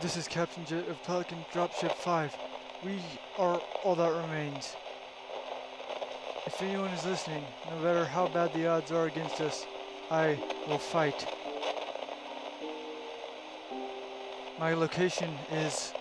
This is Captain Jett of Pelican Dropship 5. We are all that remains. If anyone is listening, no matter how bad the odds are against us, I will fight. My location is